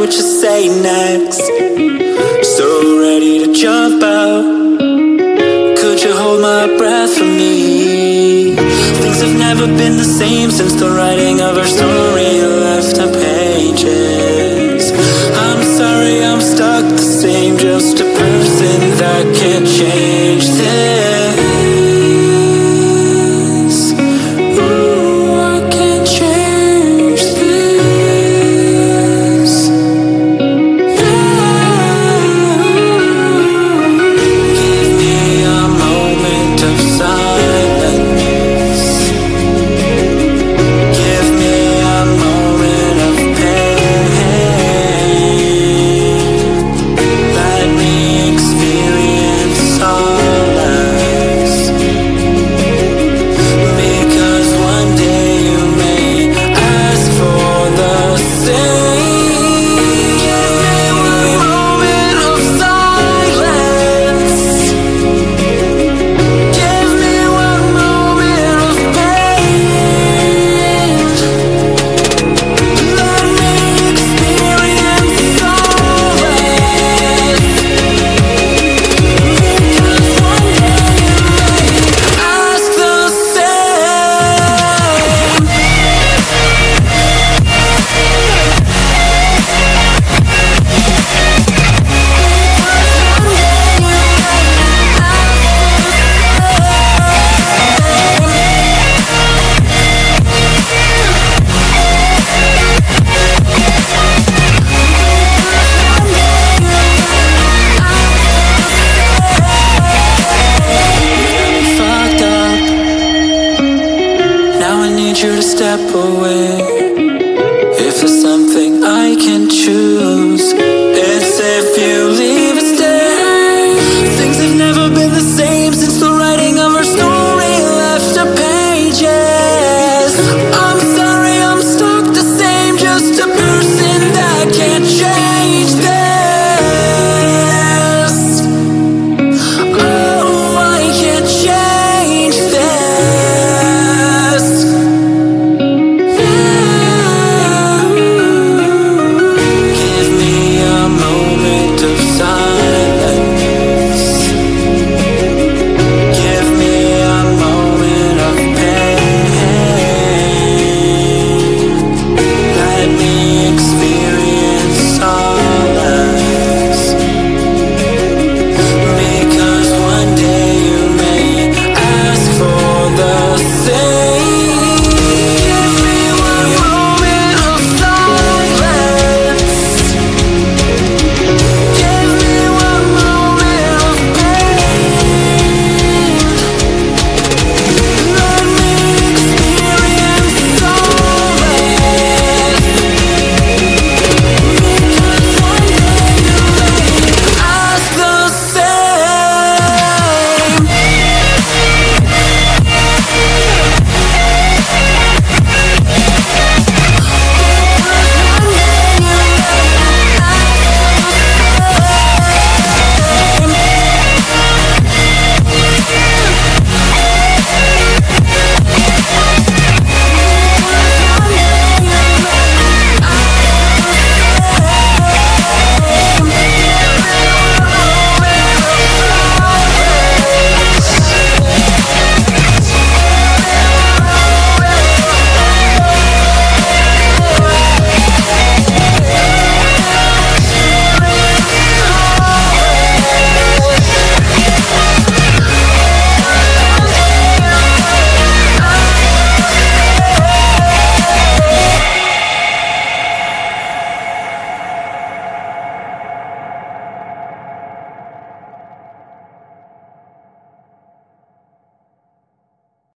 what you say next. So ready to jump out. Could you hold my breath for me? Things have never been the same since the writing of our story need you to step away. If there's something I can choose.